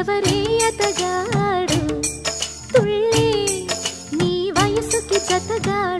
ఎవరే అతగాడు తుళ్ళే నీ వయసుకి జతగాడు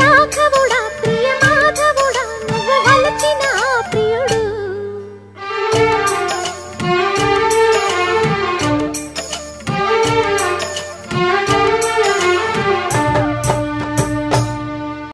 రాఘవుడా